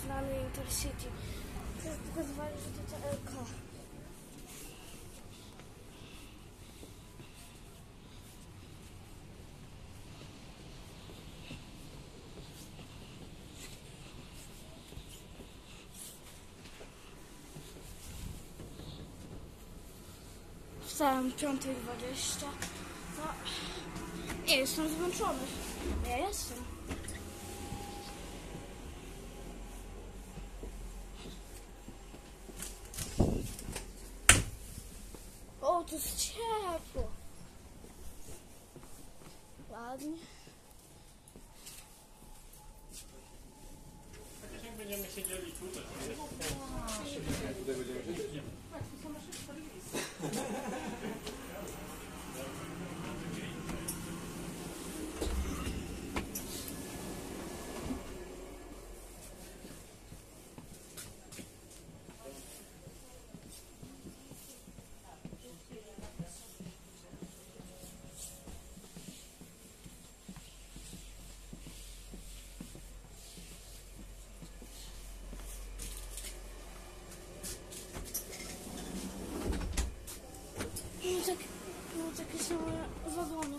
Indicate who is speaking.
Speaker 1: Poznaniu Intercity. Przecież pokazywali, że to CLK. Wstałem 5.20. No, nie jestem zmęczony. Ja jestem. Jezus, ciepło. Ładnie.
Speaker 2: Chociaż jak będziemy siedzieli tutaj,
Speaker 3: to jest... uciekł się wagonu.